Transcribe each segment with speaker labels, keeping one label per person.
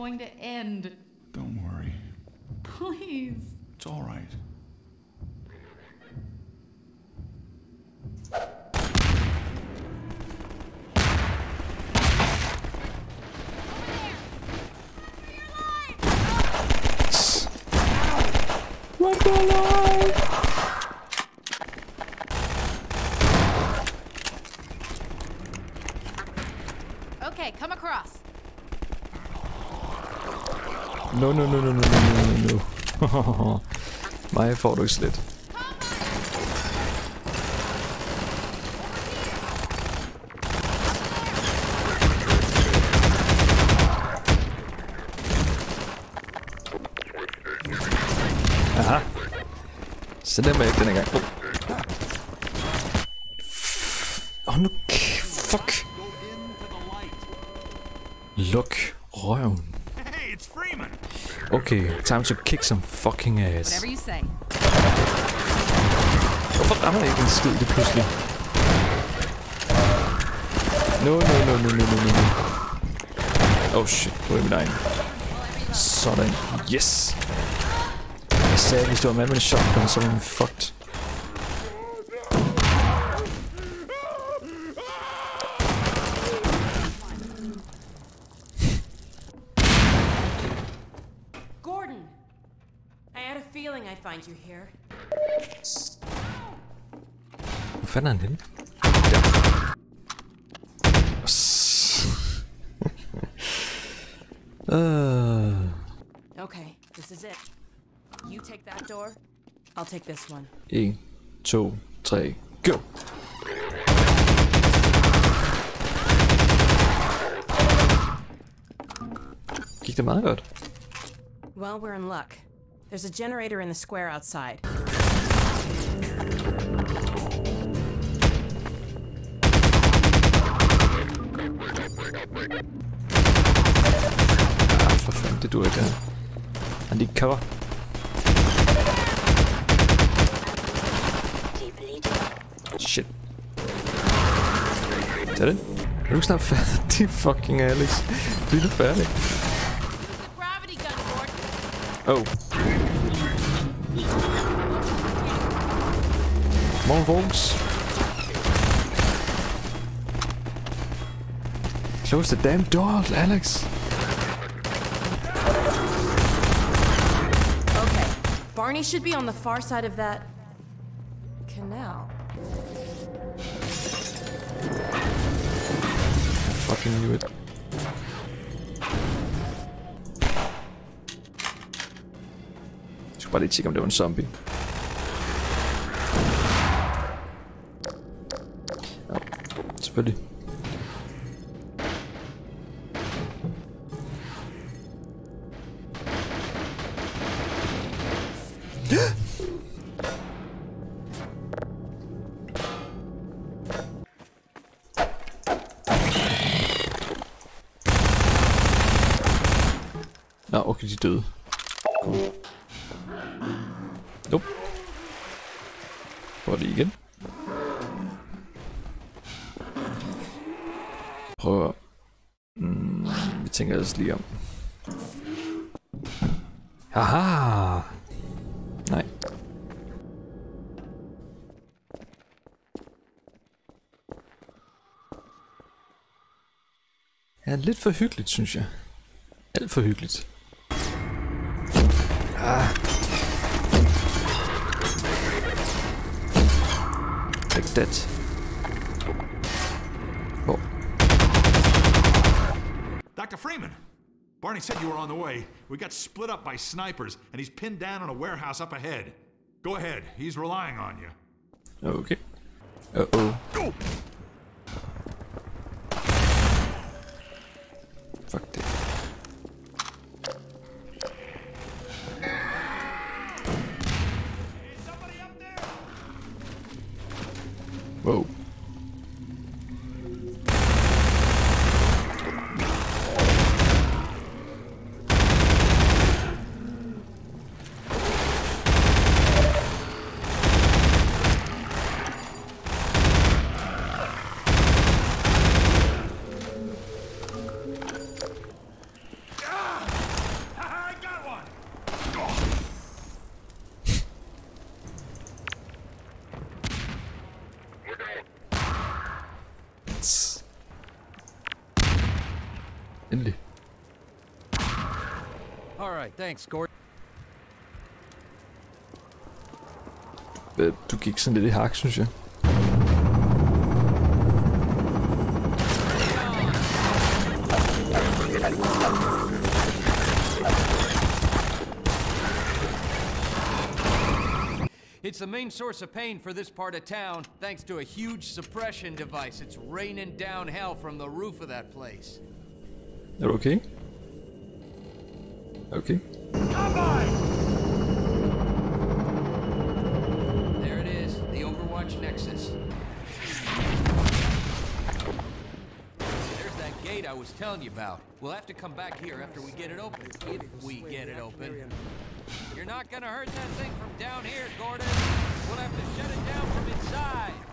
Speaker 1: going to end.
Speaker 2: Don't worry.
Speaker 1: Please.
Speaker 2: It's all right.
Speaker 3: Run for your life!
Speaker 1: Okay, come across.
Speaker 3: No, no, no, no, no, no, no, no. Mig får du ikke slet. Aha. Så den var ikke denne gang. Åh, oh. oh, nu... Fuck. Luk røven. Okay, time to kick some fucking ass.
Speaker 1: Whatever you say.
Speaker 3: Hvorfor rammer jeg ikke en skid lige pludselig? No, no, no, no, no, no, no, no. Oh shit, nu er min egen. Sådan. Yes! Jeg sagde, at hvis det var mand med en shotgun, så var man fucked.
Speaker 4: Find you here.
Speaker 3: Hvor fanden er
Speaker 4: Okay, this is it. You take that door, I'll take this one.
Speaker 3: 1, 2, 3, go! Det meget godt?
Speaker 4: Well, we're in luck. There's a generator in the square outside.
Speaker 3: Ah, verfickte Duelte. An die Cover. Shit. Is that it? It looks not fair. the fucking Alyx.
Speaker 1: Be the fair.
Speaker 3: Oh. Come on. Close the damn door, Alyx.
Speaker 4: Okay, Barney should be on the far side of that canal.
Speaker 3: Fucking knew it. Jeg skulle bare lige tjekke, om det var en zombie. Selvfølgelig. Nå, okay, de døde. Cool. Nope. Prøv lige igen. Prøv at... Mm, vi tænker altså lige om. Haha! Nej. Ja, lidt for hyggeligt, synes jeg. Alt for hyggeligt. Ah. Like that. Oh.
Speaker 5: Dr. Freeman! Barney said you were on the way. We got split up by snipers, and he's pinned down in a warehouse up ahead. Go ahead, he's relying on you.
Speaker 3: Okay. Uh-oh.
Speaker 5: Go!
Speaker 3: Endelig.
Speaker 2: All right, thanks, Gordon.
Speaker 3: Øh, Du gik sådan lidt i hak, synes jeg.
Speaker 2: It's the main source of pain for this part of town, thanks to a huge suppression device. It's raining down hell from the roof of that place.
Speaker 3: Du okay? Okay.
Speaker 2: There it is, the Overwatch Nexus. There's that gate I was telling you about. We'll have to come back here after we get it open. If we get it open. You're not gonna hurt that thing from down here, Gordon. We'll have to shut it down from inside.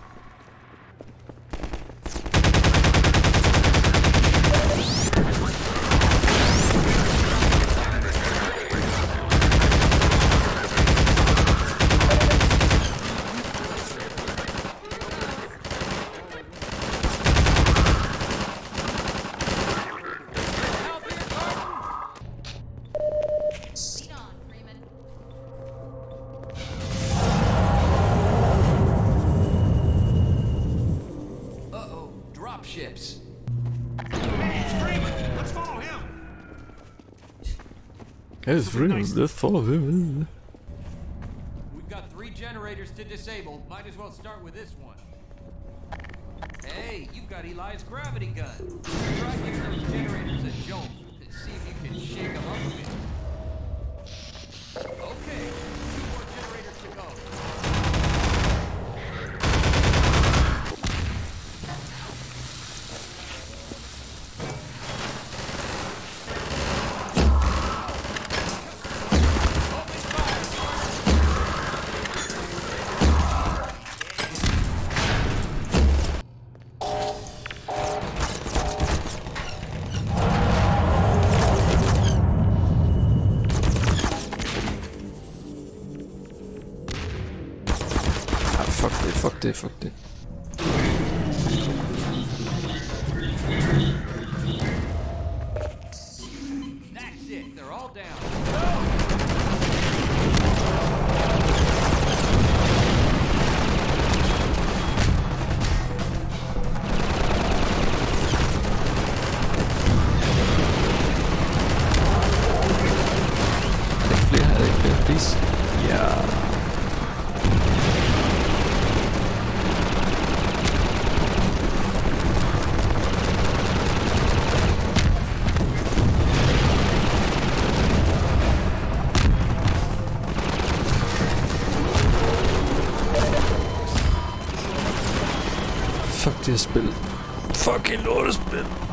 Speaker 3: It's really, let's follow him.
Speaker 2: We've got three generators to disable. Might as well start with this one. Hey, you've got Eli's gravity gun. Try giving those generators a jolt. and See if you can shake them up a bit.
Speaker 3: Det, her spil. Fucking lortespil.